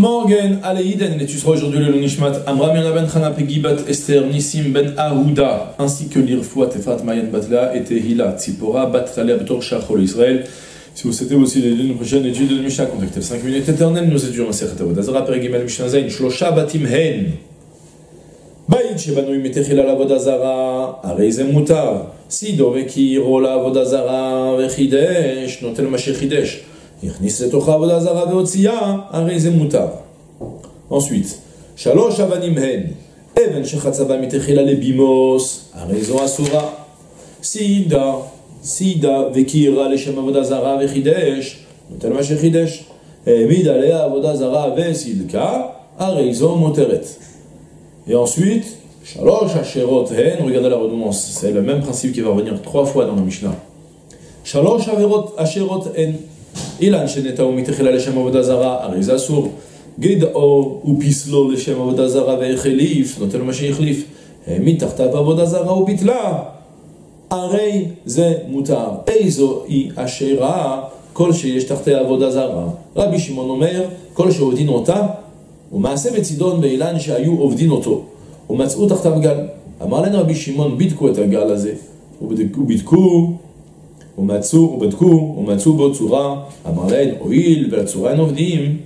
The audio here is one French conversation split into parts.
Morgen, Aleiden, et tu seras aujourd'hui le Nishmat, Amram Ben Chana Pegibat Esther Nissim Ben Aouda, ainsi que l'Irfoua Tefrat Mayan Batla et Tehila Tzipora Bat Talea Betor Shachol Israël. Si vous souhaitez aussi les deux prochaines études de Mishnah, contactez 5 minutes éternelles, nous étudions la Sechet Avodazara, Perigimel Mishnah Zain, Shlosha Batim Hen. בית שבנוי מתחילה לעבודה זרה, הרי זה מותר. סידו וקירו לעבודה זרה וחידש, נותן מה שחידש. Ensuite, Shalosh Avanim Hen, Even Shechatzava Mitechila Lebimos, Arezon Asura, Sida, Sida, Vekira Leshem Avodazara Vechidesh, Notelma Shechidesh, Emid Alea Avodazara Vesilka, Arezon Moteret. Et ensuite, Shalosh Asherot Hen, regardez la redondance, c'est le même principe qui va revenir trois fois dans la Mishnah. Shalosh Asherot Hen, Ilan Shenetao Mitechela Leshem Avodazara, Arizasur, Gid'o Upislo Leshem Avodazara Ve'echelif, Notel Mashi Yechlif, העמיד תחתיו עבודה זרה וביטלה, הרי זה מותר. איזו היא אשרה כל שיש תחתיה עבודה זרה. רבי שמעון אומר, כל שעובדין אותה, ומעשה בצידון באילן שהיו עובדין אותו, ומצאו תחתיו גל. אמר לנו רבי שמעון, בדקו את הגל הזה, ובדקו, ומצאו, ובדקו, ומצאו בו צורה, אמר להן, הואיל ולצורה אין עובדים,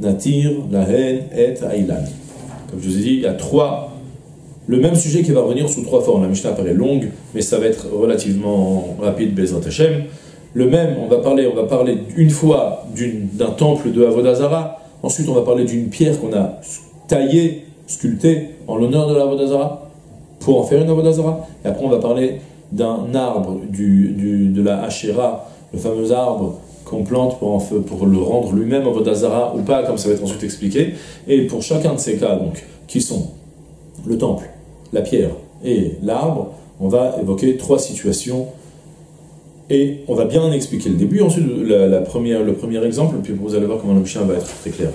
נתיר להן את האילן. Comme je vous ai dit, il y a trois, le même sujet qui va revenir sous trois formes. La Mishnah paraît longue, mais ça va être relativement rapide, Bezrat Hashem. Le même, on va parler, on va parler une fois d'un temple de Avodazara, Ensuite, on va parler d'une pierre qu'on a taillée, sculptée en l'honneur de la Vodazara, pour en faire une Avodazara. Et après, on va parler d'un arbre du, de la Hachera, le fameux arbre qu'on plante pour, pour le rendre lui-même Avodazara ou pas, comme ça va être ensuite expliqué. Et pour chacun de ces cas, donc, qui sont le temple, la pierre et l'arbre, on va évoquer trois situations et on va bien expliquer le début, ensuite la, première, le premier exemple, puis vous allez voir comment le Mishnah va être très clair.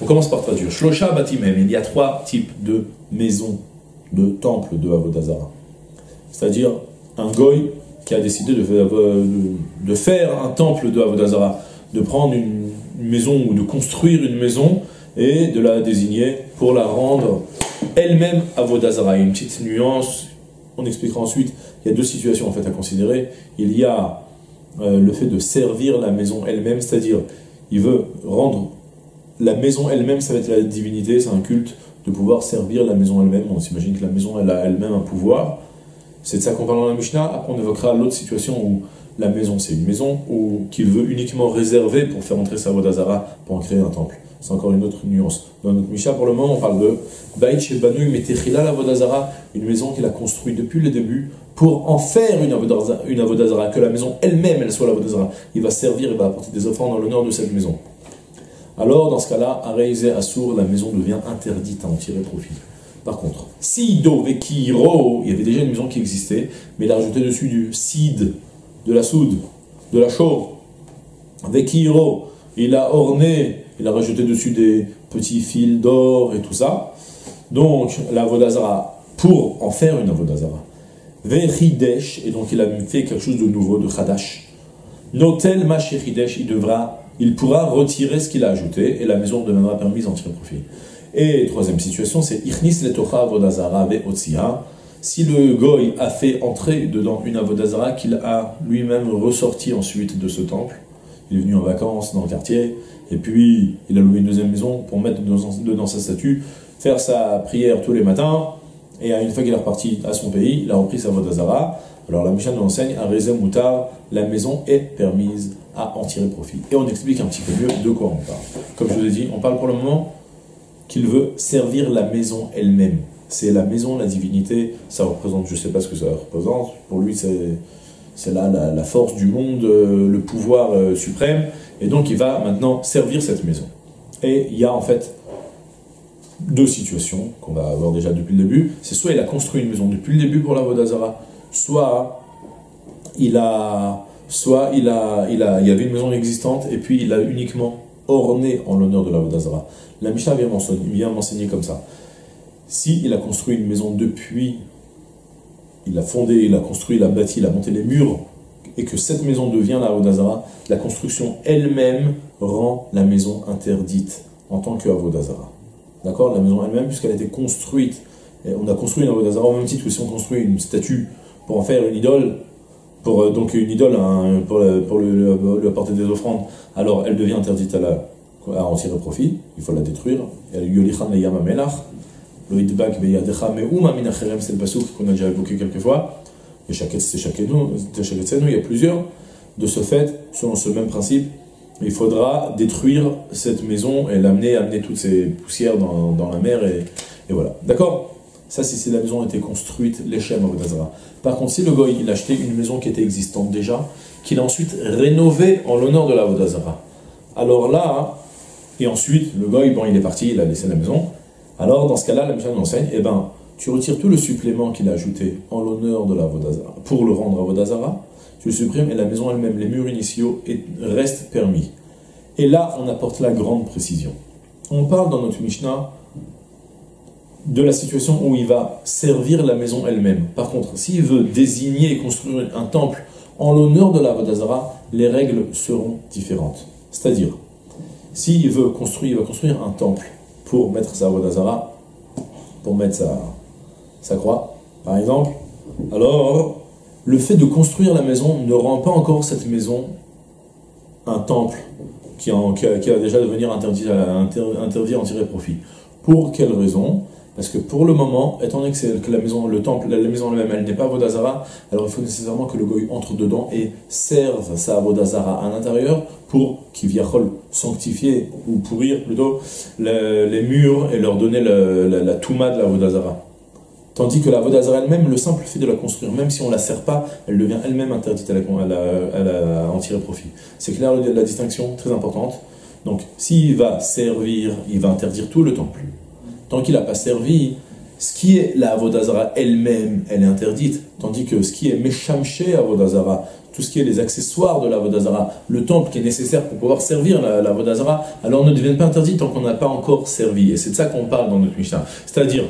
On commence par traduire. Shlosha batimem, il y a trois types de maisons, de temples de Avodazara. C'est-à-dire un goy qui a décidé de, de, faire un temple de Avodazara, de prendre une, maison ou de construire une maison et de la désigner pour la rendre elle-même Avodazara. Il une petite nuance, on expliquera ensuite il y a deux situations en fait à considérer. Il y a euh, le fait de servir la maison elle-même, c'est-à-dire il veut rendre la maison elle-même, ça va être la divinité, c'est un culte de pouvoir servir la maison elle-même. On s'imagine que la maison elle a elle-même un pouvoir. C'est de ça qu'on parle dans la Mishnah. Après on évoquera l'autre situation où la maison c'est une maison ou qu'il veut uniquement réserver pour faire entrer sa Vodazara pour en créer un temple. C'est encore une autre nuance. Dans notre Mishnah, pour le moment, on parle de Baït Shebanu Metechila la Vodazara, une maison qu'il a construite depuis le début pour en faire une avodazara, que la maison elle-même, elle soit l'avodazara. Il va servir, il va apporter des offrandes en l'honneur de cette maison. Alors, dans ce cas-là, Areizé Assour, la maison devient interdite à en tirer profit. Par contre, Sido Vekiro, il y avait déjà une maison qui existait, mais il a rajouté dessus du Sid, de la soude, de la chaux. Vekiro, il a orné, il a rajouté dessus des petits fils d'or et tout ça. Donc, la Vodazara, pour en faire une Avodazara, Vechidesh, et donc il a fait quelque chose de nouveau, de Chadash. Notel Machichidesh, il devra, il pourra retirer ce qu'il a ajouté, et la maison deviendra permise en tirer profit. Et troisième situation, c'est Ichnis letocha avodazara ve'otsia. Si le goy a fait entrer dedans une avodazara qu'il a lui-même ressorti ensuite de ce temple, il est venu en vacances dans le quartier, et puis il a loué une deuxième maison pour mettre dedans sa statue, faire sa prière tous les matins, et une fois qu'il est reparti à son pays, il a repris sa Vodazara. Alors la Mishnah nous enseigne, un raisin moutard, la maison est permise à en tirer profit. Et on explique un petit peu mieux de quoi on parle. Comme je vous ai dit, on parle pour le moment qu'il veut servir la maison elle-même. C'est la maison, la divinité, ça représente, je ne sais pas ce que ça représente, pour lui c'est là la, force du monde, euh, le pouvoir euh, suprême, et donc il va maintenant servir cette maison. Et il y a en fait deux situations qu'on va avoir déjà depuis le début. C'est soit il a construit une maison depuis le début pour la Vodazara, soit il a, soit il a, il a, il y avait une maison existante et puis il a uniquement orné en l'honneur de la Vodazara. La Mishnah vient m'enseigner comme ça. Si il a construit une maison depuis, il a fondé, il a construit, il a bâti, il a monté les murs et que cette maison devient la Avodazara, la construction elle-même rend la maison interdite en tant que Avodazara. D'accord? La maison elle-même, puisqu'elle a été construite, on a construit une Avodazara au même titre que si on construit une statue pour en faire une idole, pour euh, donc une idole pour, pour lui apporter des offrandes, alors elle devient interdite à, la, à en tirer profit, il faut la détruire. C'est le pasuk qu'on a déjà évoqué quelques fois. Il y a plusieurs. De ce fait, selon ce même principe, il faudra détruire cette maison et l'amener, amener toutes ces poussières dans, dans la mer, et, et voilà. D'accord? Ça, c'est si la maison a été construite, l'échelle Avodazara. Par contre, si le goy, il a acheté une maison qui était existante déjà, qu'il a ensuite rénovée en l'honneur de la Avodazara, alors là, et ensuite, le goy, bon, il est parti, il a laissé la maison, alors dans ce cas-là, la nous enseigne, eh ben, tu retires tout le supplément qu'il a ajouté en l'honneur de la Vodazara, pour le rendre à Vodazara, tu le supprimes et la maison elle-même, les murs initiaux, restent permis. Et là, on apporte la grande précision. On parle dans notre Mishnah de la situation où il va servir la maison elle-même. Par contre, s'il veut désigner et construire un temple en l'honneur de la Vodazara, les règles seront différentes. C'est-à-dire, s'il veut construire, il va construire un temple pour mettre sa Vodazara, pour mettre sa, croix, par exemple, alors le fait de construire la maison ne rend pas encore cette maison un temple qui, en, déjà devenir interdit, interdit en tirer profit. Pour quelle raison? Parce que pour le moment, étant donné que, la maison, le temple, la, maison elle-même, elle n'est pas Vodazara, alors il faut nécessairement que le goy entre dedans et serve sa Vodazara à l'intérieur pour qu'il vienne sanctifier ou pourrir plutôt les murs et leur donner la, touma de la Vodazara. Tandis que la Vodazara elle-même, le simple fait de la construire, même si on ne la sert pas, elle devient elle-même interdite à, la, en tirer profit. C'est clair la distinction, très importante. Donc, s'il va servir, il va interdire tout le temple. Tant qu'il n'a pas servi, ce qui est la Vodazara elle-même, elle est interdite. Tandis que ce qui est Meshamché à Vodazara, tout ce qui est les accessoires de la Vodazara, le temple qui est nécessaire pour pouvoir servir la, la alors ne deviennent pas interdits tant qu'on n'a pas encore servi. Et c'est de ça qu'on parle dans notre Mishnah. C'est-à-dire,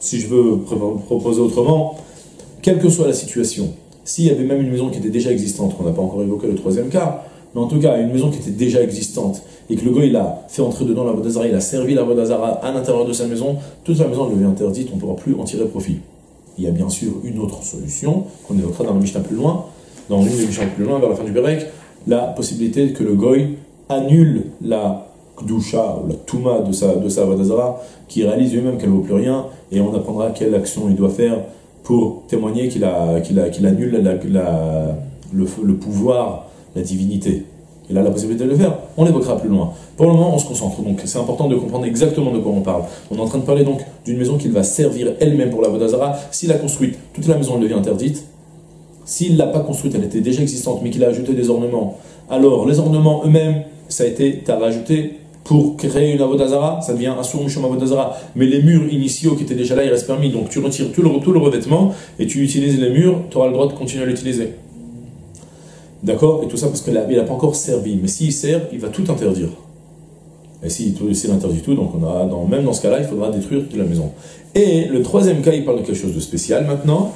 si je veux proposer autrement, quelle que soit la situation, s'il y avait même une maison qui était déjà existante, qu'on n'a pas encore évoqué le troisième cas, mais en tout cas une maison qui était déjà existante, et que le gars il a fait entrer dedans la Vodazara, il a servi la Vodazara à l'intérieur de sa maison, toute la maison devient interdite, on ne pourra plus en tirer profit. Il y a bien sûr une autre solution, qu'on évoquera dans le Mishnah plus loin, dans une des Mishnah plus loin, vers la fin du Berek, la possibilité que le goy annule la Kdusha, ou la Touma de sa, de sa Vodazara, qui réalise lui-même qu'elle ne vaut plus rien, et on apprendra quelle action il doit faire pour témoigner qu'il a, qu'il a, qu'il annule la, le, le, pouvoir, la divinité. Il a la possibilité de le faire. On l'évoquera plus loin. Pour le moment, on se concentre. Donc, c'est important de comprendre exactement de quoi on parle. On est en train de parler donc d'une maison qu'il va servir elle-même pour la Vodazara. S'il a construite, toute la maison devient interdite. S'il ne l'a pas construite, elle était déjà existante, mais qu'il a ajouté des ornements, alors les ornements eux-mêmes, ça a été, rajouté pour créer une avodazara, ça devient un sourmishom avodazara. Mais les murs initiaux qui étaient déjà là, ils restent permis. Donc tu retires tout le, tout le revêtement et tu utilises les murs, tu auras le droit de continuer à l'utiliser. D'accord? Et tout ça parce qu'il n'a pas encore servi. Mais s'il sert, il va tout interdire. Et s'il si, interdit tout, donc on a, dans, même dans ce cas-là, il faudra détruire toute la maison. Et le troisième cas, il parle de quelque chose de spécial maintenant.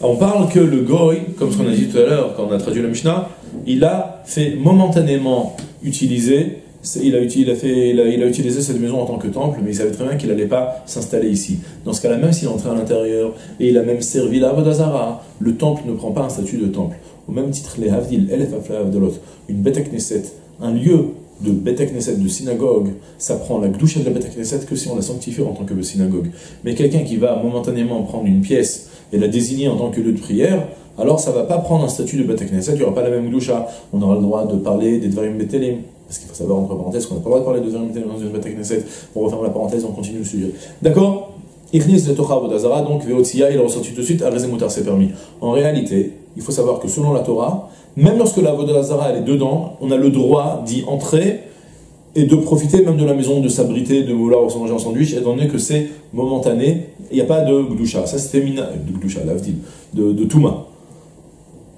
On parle que le goy, comme ce qu'on a dit tout à l'heure quand on a traduit la Mishnah, il a fait momentanément utiliser il a, utilisé cette maison en tant que temple, mais il savait très bien qu'il n'allait pas s'installer ici. Dans ce cas-là, même s'il est entré à l'intérieur et il a même servi la Vodazara, le temple ne prend pas un statut de temple. Au même titre, les Havdil, Elef de l'autre, une Beth Knesset, un lieu de Beth Knesset, de synagogue, ça prend la gdouche de la Beth Knesset que si on la sanctifie en tant que synagogue. Mais quelqu'un qui va momentanément prendre une pièce et la désigner en tant que lieu de prière, alors ça va pas prendre un statut de Beth Knesset, il n'y aura pas la même gdoucha. On aura le droit de parler des Dvarim Betelim, parce qu'il faut savoir, entre parenthèses, qu'on n'a pas le droit de parler de vérité dans une Beth Knesset. On referme la parenthèse, on continue le sujet. D'accord? Ichnis le Torah Vodazara, donc Veotia, il est ressorti tout de suite, à Rezemutar, c'est permis. En réalité, il faut savoir que selon la Torah, même lorsque la Vodazara est dedans, on a le droit d'y entrer et de profiter même de la maison, de s'abriter, de vouloir se manger un sandwich, étant donné que c'est momentané, il n'y a pas de Gdusha. Ça c'était Mina, de Gdusha, de, de Touma.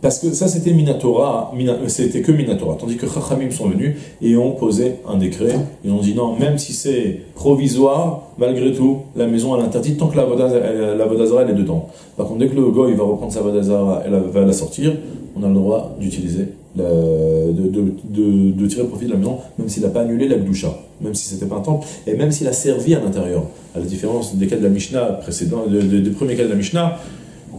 Parce que ça, c'était Minatora, c'était que Minatora. Tandis que Chachamim sont venus et ont posé un décret. Ils ont dit non, même si c'est provisoire, malgré tout, la maison elle est interdite tant que la Vodazara elle est dedans. Par contre, dès que le goy va reprendre sa Vodazara, elle va la sortir, on a le droit d'utiliser, de, tirer profit de la maison, même s'il n'a pas annulé la Gdusha, même si c'était pas un temple, et même s'il a servi à l'intérieur. À la différence des cas de la Mishnah précédent, des premiers cas de la Mishnah,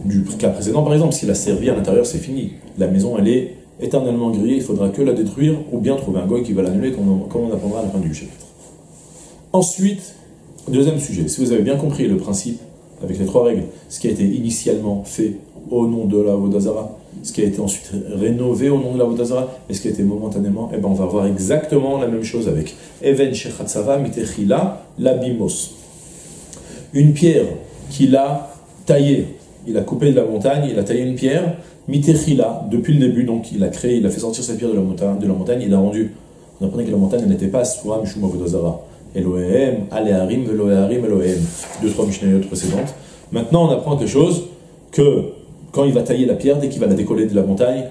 du cas précédent par exemple, s'il a servi à l'intérieur, c'est fini. La maison, elle est éternellement grillée, il faudra que la détruire, ou bien trouver un goy qui va l'annuler, comme on apprendra à la fin du chapitre. Ensuite, deuxième sujet, si vous avez bien compris le principe avec les trois règles, ce qui a été initialement fait au nom de la Vodazara, ce qui a été ensuite rénové au nom de la Vodazara, et ce qui a été momentanément, eh ben on va voir exactement la même chose avec Even Shechatzava Mitechila Labimos. Une pierre qu'il a taillée, il a coupé de la montagne, il a taillé une pierre, Mitechila, depuis le début, donc il a créé, il a fait sortir cette pierre de la montagne, de la montagne il. On apprenait que la montagne n'était pas Shuma Vodazara. Elohim, Aleharim, Veloharim, Elohim. Deux, trois Mishnayot précédentes. Maintenant, on apprend quelque chose que quand il va tailler la pierre, dès qu'il va la décoller de la montagne,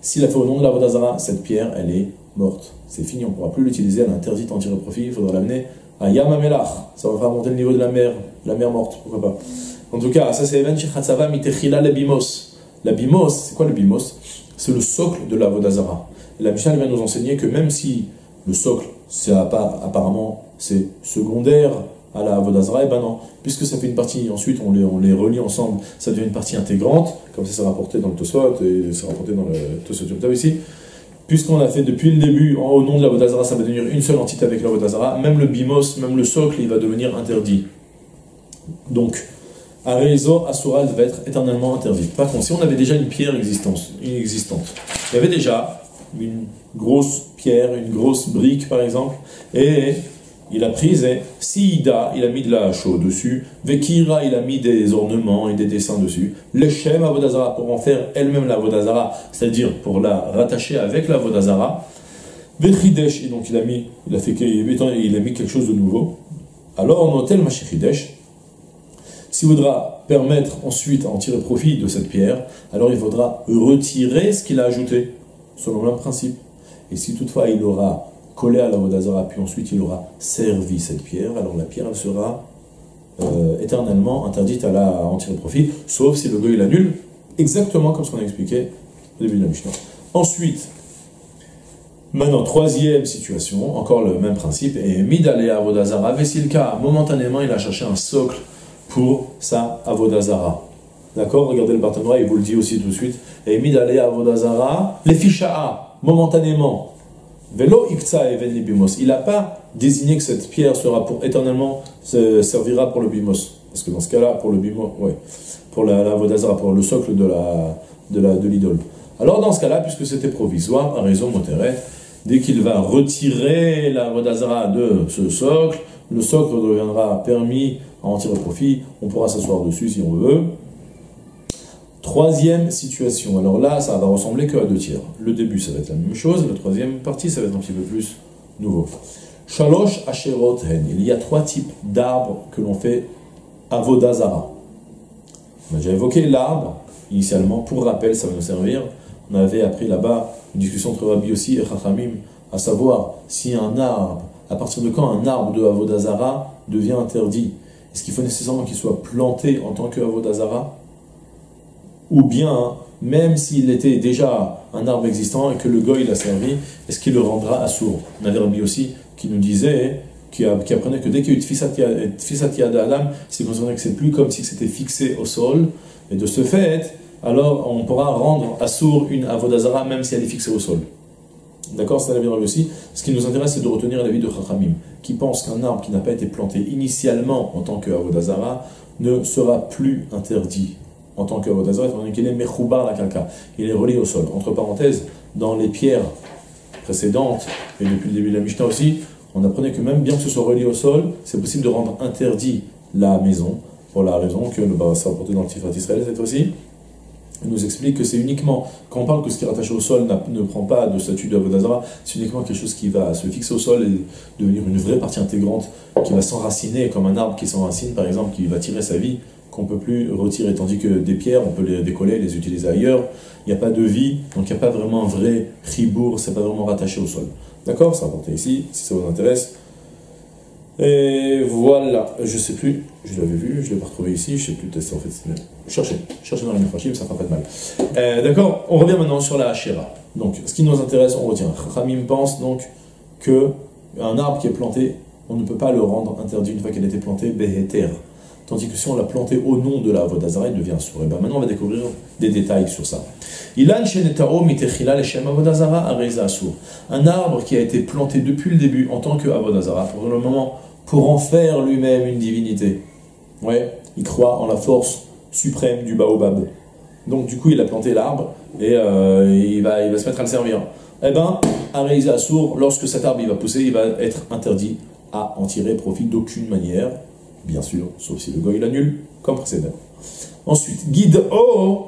s'il a fait au nom de la Vodazara, cette pierre, elle est morte. C'est fini, on ne pourra plus l'utiliser, elle est interdite en tirer profit, il faudra l'amener à Yamamelach. Ça va faire monter le niveau de la mer, la mer morte, pourquoi pas. En tout cas, ça c'est Even Shechatzava Mitechila Lebimos. La Bimos, c'est quoi le Bimos? C'est le socle de la Vodazara. la Mishnah vient nous enseigner que même si le socle, c'est apparemment c'est secondaire à la Vodazara, et ben non, puisque ça fait une partie, ensuite on les, on les relie ensemble, ça devient une partie intégrante, comme ça c'est rapporté dans le Tosfot, et c'est rapporté dans le Tosfot Yom ici, puisqu'on a fait depuis le début, au nom de la Vodazara, ça va devenir une seule entité avec la Vodazara, même le bimos, même le socle, il va devenir interdit. Donc, Arezo Asural va être éternellement interdit. Par contre, si on avait déjà une pierre existante, il y avait déjà une grosse pierre, une grosse brique par exemple, et il a pris et Siida, il a mis de la chaux dessus, Vekira, il a mis des ornements et des dessins dessus, le Shem Avodazara, pour en faire elle-même la Vodazara, c'est-à-dire pour la rattacher avec la Vodazara, Vechidesh, et donc il a mis, il a fait, il a mis quelque chose de nouveau. Alors, en hôtel Machichidesh, s'il voudra permettre ensuite à en tirer profit de cette pierre, alors il faudra retirer ce qu'il a ajouté, selon le principe. Et si toutefois il aura collé à la Vodazara, puis ensuite il aura servi cette pierre, alors la pierre sera euh, éternellement interdite à, la, en tirer profit, sauf si le goy l'annule, exactement comme ce qu'on a expliqué au début de la Mishnah. Ensuite, maintenant, troisième situation, encore le même principe, et Midale Avodazara, Vesilka, momentanément il a cherché un socle pour sa Avodazara. D'accord? Regardez le partenariat, il vous le dit aussi tout de suite. Et Midale Avodazara, les ficha'a, momentanément, Velo Il n'a pas désigné que cette pierre sera pour éternellement servira pour le bimos. Parce que dans ce cas-là, pour le bimos, ouais, pour la, la vodazara, pour le socle de la de la de l'idole. Alors dans ce cas-là, puisque c'était provisoire, à raison moteret, dès qu'il va retirer la vodazara de ce socle, le socle deviendra permis à en tirer profit. On pourra s'asseoir dessus si on veut. Troisième situation. Alors là, ça va ressembler que à deux tiers. Le début, ça va être la même chose. La troisième partie, ça va être un petit peu plus nouveau. Shalosh Asherot Hen. Il y a trois types d'arbres que l'on fait Avodazara. On a déjà évoqué l'arbre, initialement. Pour rappel, ça va nous servir. On avait appris là-bas une discussion entre Rabbi aussi et Chachamim, à savoir si un arbre, à partir de quand un arbre de Avodazara devient interdit. Est-ce qu'il faut nécessairement qu'il soit planté en tant que Avodazara ou bien, même s'il était déjà un arbre existant et que le goy l'a servi, est-ce qu'il le rendra assourd On avait Rabbi aussi qui nous disait, qui, apprenait que dès qu'il y a eu Tfisatia d'Adam, c'est considéré que c'est plus comme si c'était fixé au sol, et de ce fait, alors on pourra rendre assourd une avodazara même si elle est fixée au sol. D'accord C'est la vie aussi. Ce qui nous intéresse, c'est de retenir l'avis de Chachamim, qui pense qu'un arbre qui n'a pas été planté initialement en tant que avodazara ne sera plus interdit en tant que Vodazara, étant donné qu'il est Mechoubar la Kalka. Il est relié au sol. Entre parenthèses, dans les pierres précédentes, et depuis le début de la Mishnah aussi, on apprenait que même bien que ce soit relié au sol, c'est possible de rendre interdit la maison, pour la raison que bah, ça rapporté dans le Tifrat Israël cette fois-ci. Nous explique que c'est uniquement, quand on parle que ce qui est rattaché au sol ne prend pas de statut de Avodazara, c'est uniquement quelque chose qui va se fixer au sol et devenir une vraie partie intégrante, qui va s'enraciner comme un arbre qui s'enracine, par exemple, qui va tirer sa vie qu'on peut plus retirer. Tandis que des pierres, on peut les décoller, les utiliser ailleurs. Il n'y a pas de vie, donc il n'y a pas vraiment un vrai ribourg, c'est pas vraiment rattaché au sol. D'accord? Ça va ici, si ça vous intéresse. Et voilà, je sais plus, je l'avais vu, je l'ai pas retrouvé ici, je sais plus tester en fait. Cherchez, cherchez dans les mifrachim, ça fera pas de mal. Euh, D'accord, on revient maintenant sur la Hachira. Donc, ce qui nous intéresse, on retient. Ramim pense donc que un arbre qui est planté, on ne peut pas le rendre interdit une fois qu'elle a été plantée, beheter. Tandis que si on l'a planté au nom de la Vodazara, il devient sourd. Et ben maintenant, on va découvrir des détails sur ça. Ilan Un arbre qui a été planté depuis le début en tant que Avodazara, pour le moment, pour en faire lui-même une divinité. Ouais, il croit en la force suprême du baobab. Donc du coup, il a planté l'arbre et euh, il, va, il va se mettre à le servir. Eh ben, à sourd, lorsque cet arbre il va pousser, il va être interdit à en tirer profit d'aucune manière, bien sûr, sauf si le goy l'annule, comme précédemment. Ensuite, guide O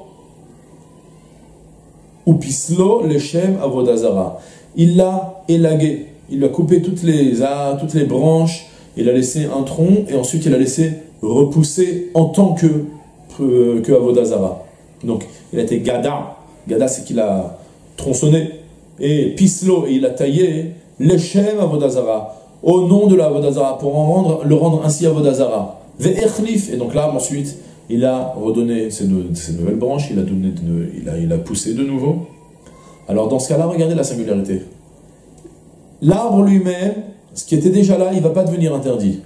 ou pislo lechem avodazara. Il l'a élagué, il a coupé toutes les, toutes les branches, il a laissé un tronc et ensuite il a laissé repousser en tant que, euh, que avodazara. Donc, il a été gada. Gada, c'est qu'il a tronçonné. Et pislo, et il a taillé lechem avodazara au nom de la Avodazara, pour en rendre, le rendre ainsi Avodazara. Et donc là, ensuite, il a redonné ses, nouvelles branches, il a, donné il, a, il a poussé de nouveau. Alors dans ce cas-là, regardez la singularité. L'arbre lui-même, ce qui était déjà là, il ne va pas devenir interdit.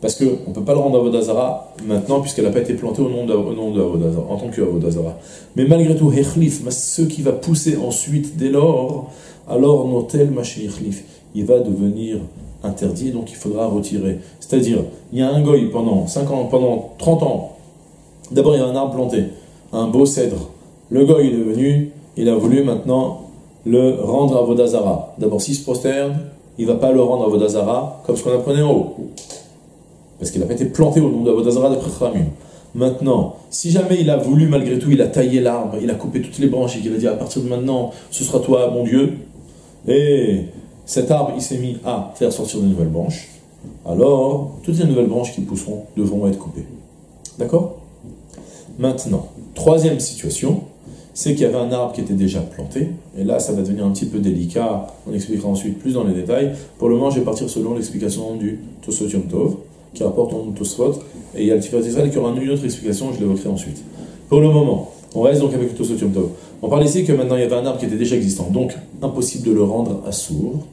Parce qu'on ne peut pas le rendre Avodazara maintenant, puisqu'elle n'a pas été plantée au nom en tant qu'Avodazara. Mais malgré tout, Echlif, ce qui va pousser ensuite dès lors, alors Notel Echlif, il va devenir interdit, donc il faudra retirer. C'est-à-dire, il y a un goy pendant 5 ans, pendant 30 ans, d'abord il y a un arbre planté, un beau cèdre. Le goy est venu, il a voulu maintenant le rendre à Vodazara. D'abord, s'il se prosterne, il ne va pas le rendre à Vodazara comme ce qu'on apprenait en haut. Parce qu'il n'a pas été planté au nom de Vodazara d'après Khamim. Maintenant, si jamais il a voulu, malgré tout, il a taillé l'arbre, il a coupé toutes les branches et qu'il a dit à partir de maintenant, ce sera toi, mon Dieu, et cet arbre il s'est mis à faire sortir de nouvelles branches, alors toutes les nouvelles branches qui pousseront devront être coupées. D'accord? Maintenant, troisième situation, c'est qu'il y avait un arbre qui était déjà planté, et là ça va devenir un petit peu délicat, on expliquera ensuite plus dans les détails. Pour le moment, je vais partir selon l'explication du Tosot Tov, qui rapporte en Tosfot, et il y a le Tiferet Israël qui aura une autre explication, je l'évoquerai ensuite. Pour le moment, on reste donc avec le Tosot Tov. On parle ici que maintenant il y avait un arbre qui était déjà existant, donc impossible de le rendre à sourd.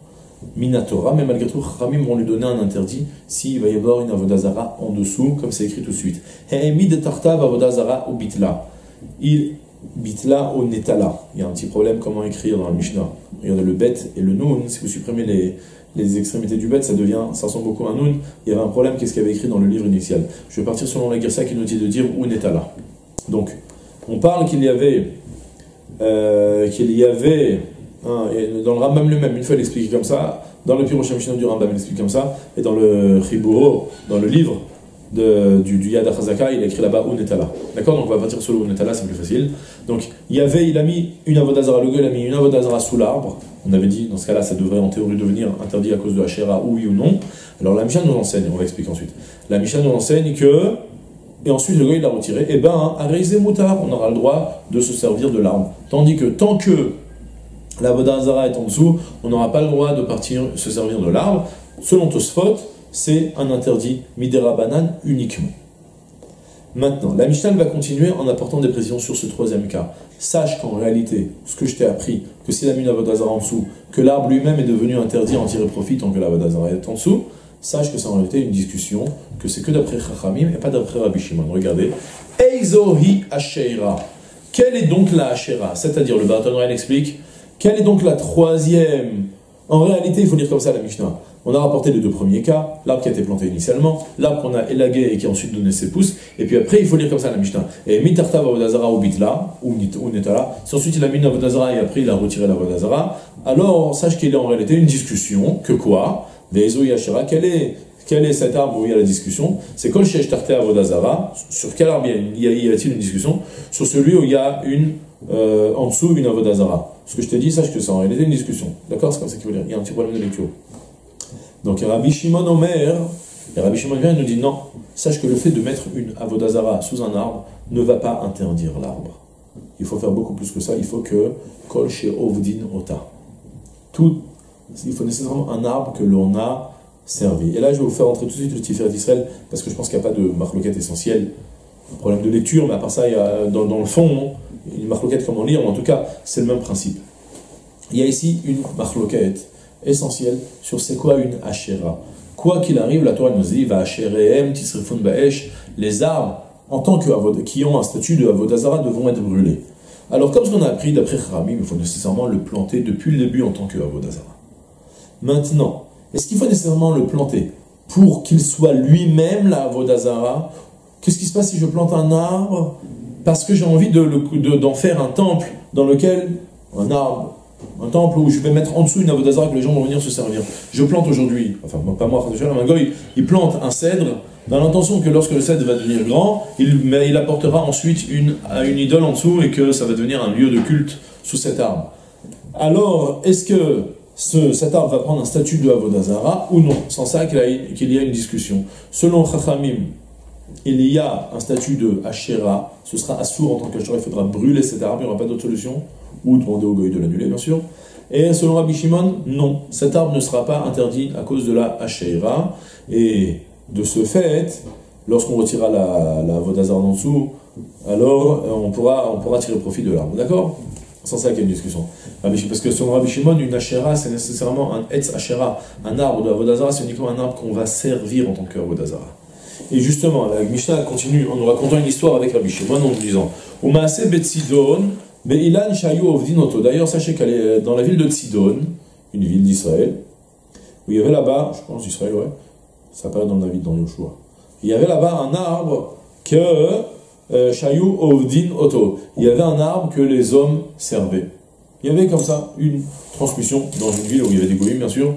Minatora, mais malgré tout, Khamim vont lui donner un interdit s'il va y avoir une avodazara en dessous, comme c'est écrit tout de suite. tartav avodazara ou bitla. Il bitla ou netala. Il y a un petit problème comment écrire dans la Mishnah. Regardez le bet et le nun. Si vous supprimez les, les extrémités du bet, ça devient, ça ressemble beaucoup à un nun. Il y avait un problème, qu'est-ce qu'il y avait écrit dans le livre initial Je vais partir selon la Gersa qui nous dit de dire ou netala. Donc, on parle qu'il y avait, euh, qu'il y avait Hein, dans le Rambam lui-même, une fois il explique comme ça, dans le Pirosh Mishnah du Rambam il explique comme ça, et dans le Chiburo, dans le livre du, du Yad HaZaka, il a écrit là-bas Unetala. D'accord Donc on va partir sur le Unetala, c'est plus facile. Donc il y avait, il a mis une Avodazara, le il a mis une Avodazara sous l'arbre. On avait dit, dans ce cas-là, ça devrait en théorie devenir interdit à cause de Hachera, oui ou non. Alors la Mishnah nous enseigne, on va expliquer ensuite. La Mishnah nous enseigne que et ensuite le gars il l'a retiré, et eh ben, à Moutard, on aura le droit de se servir de l'arbre. Tandis que tant que la Vodazara est en dessous, on n'aura pas le droit de partir se servir de l'arbre. Selon Tosfot, c'est un interdit Midera Banane uniquement. Maintenant, la Mishnah va continuer en apportant des précisions sur ce troisième cas. Sache qu'en réalité, ce que je t'ai appris, que mis la Vodazara en dessous, que l'arbre lui-même est devenu interdit en tirer profit tant que la Vodazara est en dessous, sache que c'est en réalité une discussion, que c'est que d'après Chachamim et pas d'après Rabbi Shimon. Regardez. Eizohi Asheira. Quelle est donc la Asheira? C'est-à-dire, le Barton explique quelle est donc la troisième? En réalité, il faut dire comme ça la Mishnah. On a rapporté les deux premiers cas, l'arbre qui a été planté initialement, l'arbre qu'on a élagué et qui a ensuite donné ses pousses, et puis après, il faut lire comme ça la Mishnah. Et mitarta vodazara ou bitla, ou netala, si ensuite il a mis la vodazara et après il a retiré la vodazara, alors sache qu'il est en réalité une discussion, que quoi? Vezo yashira, quel est quel est cet arbre où il y a la discussion? C'est Kol Shesh Avodazara. Sur quel arbre y a-t-il une discussion? Sur celui où il y a une, euh, en dessous une Avodazara. Ce que je t'ai dit, sache que c'est en réalité une discussion. D'accord? C'est comme ça qu'il veut dire. Il y a un petit problème de lecture. Donc Rabbi Shimon Omer, Rabbi Shimon et nous dit non, sache que le fait de mettre une avodazara sous un arbre ne va pas interdire l'arbre. Il faut faire beaucoup plus que ça. Il faut que kol chez ovdin ota. Tout, il faut nécessairement un arbre que l'on a servi. Et là, je vais vous faire entrer tout de suite le Tiferet d'Israël, parce que je pense qu'il n'y a pas de marloquette essentielle. Un problème de lecture, mais à part ça, il y a, dans, le fond, une marloquette comment lire, mais en tout cas, c'est le même principe. Il y a ici une marloquette essentielle sur c'est quoi une Asherah. Quoi qu'il arrive, la Torah nous dit, va Tisrefun Baesh, les arbres, en tant que qui ont un statut de Avodazara, devront être brûlés. Alors, comme ce qu'on a appris d'après Khamim, il faut nécessairement le planter depuis le début en tant que Avodazara. Maintenant, est-ce qu'il faut nécessairement le planter pour qu'il soit lui-même la Avodazara Qu'est-ce qui se passe si je plante un arbre? Parce que j'ai envie d'en de, d'en faire un temple dans lequel un arbre, un temple où je vais mettre en dessous une avodazara que les gens vont venir se servir. Je plante aujourd'hui, enfin pas moi, il plante un cèdre dans l'intention que lorsque le cèdre va devenir grand, il, mais il apportera ensuite une, une idole en dessous et que ça va devenir un lieu de culte sous cet arbre. Alors, est-ce que ce, cet arbre va prendre un statut de Avodazara ou non? Sans ça qu'il y a une discussion. Selon Chachamim, il y a un statut de Hachera, ce sera assour en tant qu'Hachera, il faudra brûler cet arbre, il n'y aura pas d'autre solution, ou demander au goy de l'annuler, bien sûr. Et selon Rabbi Shimon, non, cet arbre ne sera pas interdit à cause de la Hachera, et de ce fait, lorsqu'on retirera la, la Vodazar en dessous, alors on pourra, on pourra tirer profit de l'arbre, d'accord? Sans ça qu'il y a une discussion. Parce que selon Rabbi Shimon, une Hachera, c'est nécessairement un Etz Hachera, un arbre de Vodazara, c'est uniquement un arbre qu'on va servir en tant que Vodazara. Et justement, la Mishnah continue en nous racontant une histoire avec Rabbi Shimon en nous disant Umaase Betsidon, Beilan Shayu Ovdinoto. D'ailleurs, sachez qu'elle est dans la ville de Tsidon, une ville d'Israël, où il y avait là-bas, je pense d'Israël, ouais, ça apparaît dans David, dans Yoshua. Il y avait là-bas un arbre que euh, Shayu Ovdin Oto. Il y avait un arbre que les hommes servaient. Il y avait comme ça une transmission dans une ville où il y avait des goïms, bien sûr.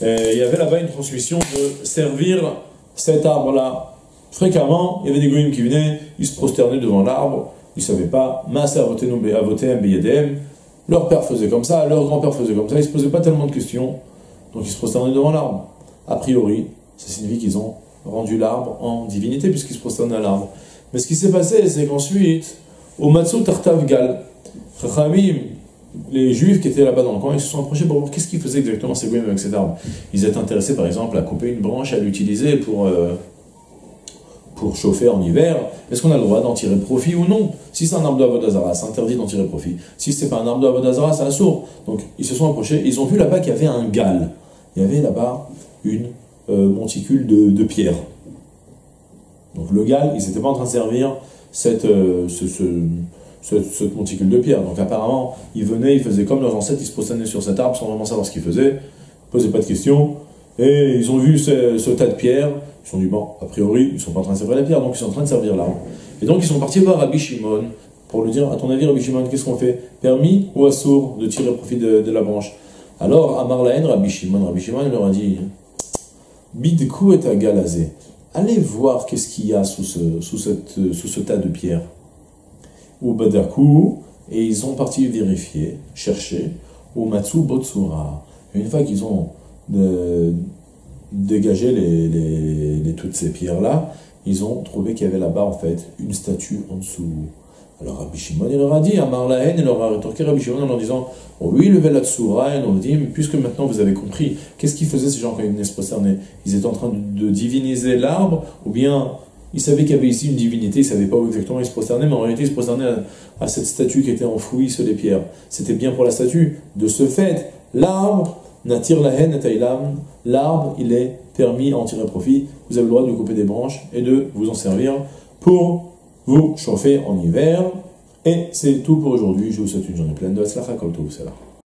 il y avait là-bas une transmission de servir cet arbre-là, fréquemment, il y avait des goïms qui venaient, ils se prosternaient devant l'arbre, ils ne savaient pas, leur père faisait comme ça, leur grand-père faisait comme ça, ils ne se posaient pas tellement de questions, donc ils se prosternaient devant l'arbre. A priori, ça signifie qu'ils ont rendu l'arbre en divinité, puisqu'ils se prosternaient à l'arbre. Mais ce qui s'est passé, c'est qu'ensuite, au Matsu Tartav Gal, les juifs qui étaient là-bas dans le coin, ils se sont approchés pour voir qu'est-ce qu'ils faisaient exactement ces goyim avec cet arbre. Ils étaient intéressés par exemple à couper une branche, à l'utiliser pour, euh, pour chauffer en hiver. Est-ce qu'on a le droit d'en tirer profit ou non? Si c'est un arbre de Avodazara, c'est interdit d'en tirer profit. Si c'est pas un arbre de Avodazara, c'est sourd. Donc ils se sont approchés, ils ont vu là-bas qu'il y avait un gal. Il y avait là-bas une euh, monticule de, pierre. Donc le gal, ils n'étaient pas en train de servir cette, euh, ce ce, monticule de pierre. Donc apparemment, ils venaient, ils faisaient comme leurs ancêtres, ils se prosternaient sur cet arbre sans vraiment savoir ce qu'ils faisaient, ils posaient pas de questions, et ils ont vu ce, tas de pierres, ils sont dit, bon, a priori, ils sont pas en train de servir la pierre, donc ils sont en train de servir l'arbre. Et donc ils sont partis voir Rabbi Shimon pour lui dire, à ton avis, Rabbi Shimon, qu'est-ce qu'on fait? Permis ou assourd de tirer profit de, la branche? Alors, à Marlaen, Rabbi Shimon, leur a dit, Bidkou et galazé. Allez voir qu'est-ce qu'il y a sous ce, tas de pierres ou Badaku, et ils ont parti vérifier, chercher, au Matsu Botsura. Une fois qu'ils ont euh, dégagé les, toutes ces pierres-là, ils ont trouvé qu'il y avait là-bas, en fait, une statue en dessous. Alors Rabbi Shimon, il leur a dit, Amar Lahen, il leur a rétorqué Rabbi Shimon en leur disant, oh oui, le la Tsura, et on dit, mais puisque maintenant vous avez compris, qu'est-ce qu'ils faisaient ces gens quand ils venaient se prosterner? Ils étaient en train de, diviniser l'arbre, ou bien il savait qu'il y avait ici une divinité, il ne savait pas où exactement il se prosternait, mais en réalité il se prosternait à, cette statue qui était enfouie sur les pierres. C'était bien pour la statue. De ce fait, l'arbre, natir la haine l'arbre, il est permis à en tirer profit. Vous avez le droit de couper des branches et de vous en servir pour vous chauffer en hiver. Et c'est tout pour aujourd'hui. Je vous souhaite une journée pleine de Aslacha comme tout,